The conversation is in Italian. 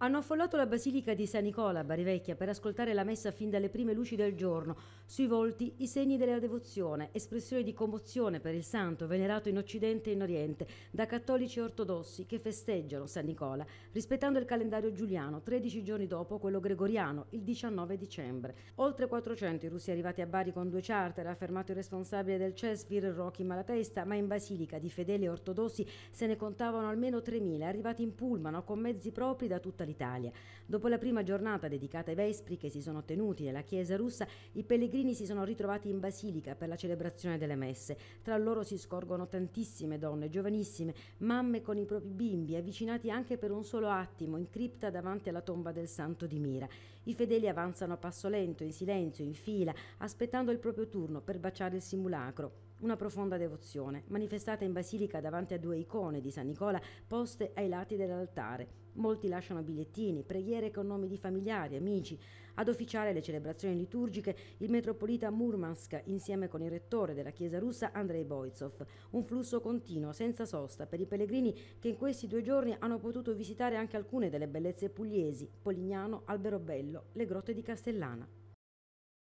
Hanno affollato la basilica di San Nicola a Barivecchia per ascoltare la messa fin dalle prime luci del giorno. Sui volti i segni della devozione, espressione di commozione per il santo venerato in Occidente e in Oriente da cattolici ortodossi che festeggiano San Nicola, rispettando il calendario giuliano, 13 giorni dopo quello gregoriano, il 19 dicembre. Oltre 400 i russi arrivati a Bari con due charter, ha affermato il responsabile del Cesfir Rocchi Malatesta, ma in basilica di fedeli ortodossi se ne contavano almeno 3.000, arrivati in pullman o con mezzi propri da tutta l'Italia. Dopo la prima giornata dedicata ai Vespri che si sono tenuti nella chiesa russa, i pellegrini si sono ritrovati in basilica per la celebrazione delle messe. Tra loro si scorgono tantissime donne, giovanissime, mamme con i propri bimbi, avvicinati anche per un solo attimo in cripta davanti alla tomba del santo di Mira. I fedeli avanzano a passo lento, in silenzio, in fila, aspettando il proprio turno per baciare il simulacro. Una profonda devozione, manifestata in basilica davanti a due icone di San Nicola poste ai lati dell'altare. Molti lasciano bigliettini, preghiere con nomi di familiari, amici. Ad officiare le celebrazioni liturgiche il metropolita Murmansk insieme con il rettore della chiesa russa Andrei Boitsov. Un flusso continuo, senza sosta, per i pellegrini che in questi due giorni hanno potuto visitare anche alcune delle bellezze pugliesi, Polignano, Alberobello, le grotte di Castellana.